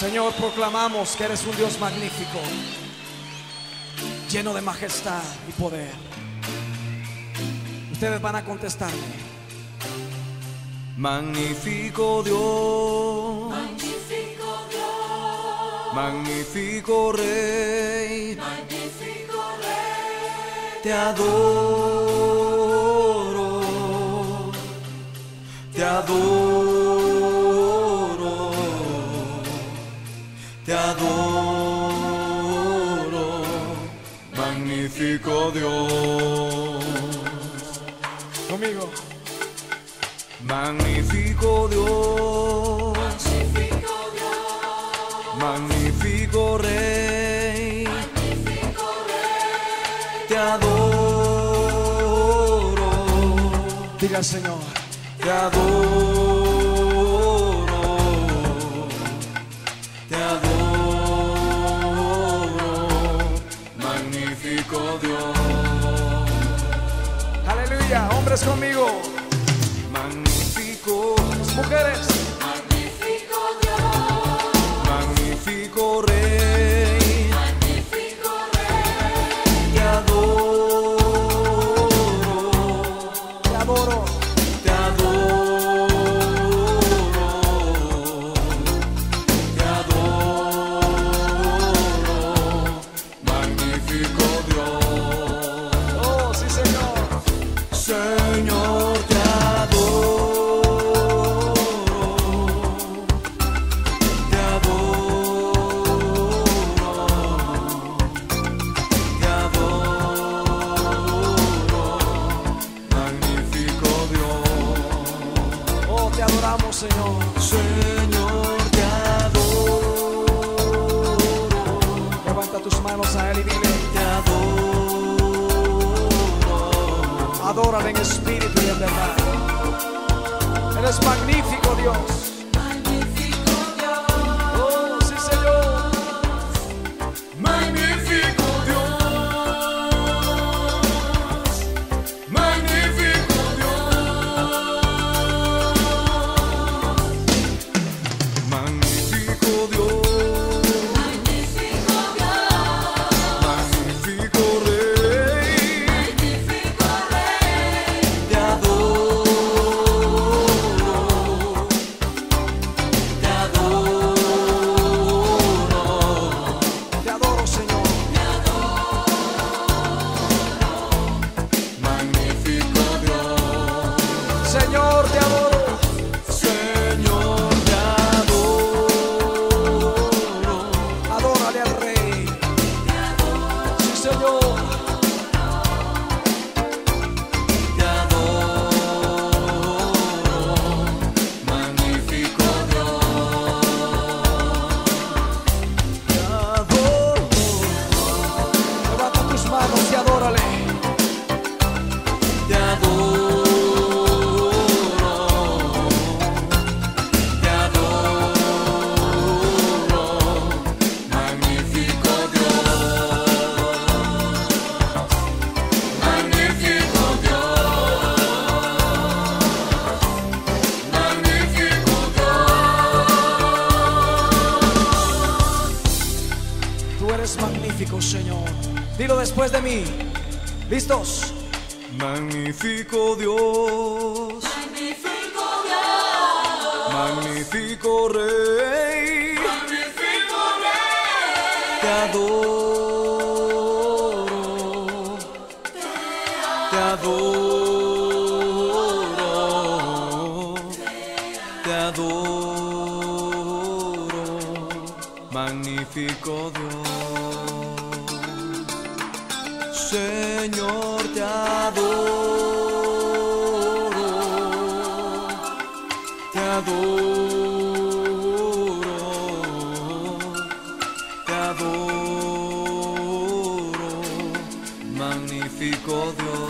Señor, proclamamos que eres un Dios magnífico, lleno de majestad y poder. Ustedes van a contestarme. Magnífico Dios, Magnífico Dios, magnífico Rey, magnífico Rey, te adoro, te adoro, te adoro, magnífico Dios. Conmigo. Magnífico Dios, magnífico Dios, magnífico Rey, magnífico Rey, te adoro, Diga Señor. te adoro, Hombres conmigo. magnífico, Mujeres. magnífico Dios, magnífico Rey. Adoramos, Señor. Señor, te adoro, Levanta tus manos a Él y dile. te adoro, Adórale en espíritu y en verdad. Eres magnífico, Dios. Señor, te adoro. Señor, te adoro, Adórale al Rey. Sí, Señor. Dilo después de mí. ¿Listos? Magnífico Dios, magnífico Dios, magnífico Rey, magnífico Rey, te adoro, te adoro, te adoro, magnífico Dios. Señor, te adoro, te adoro, te adoro, magnífico Dios.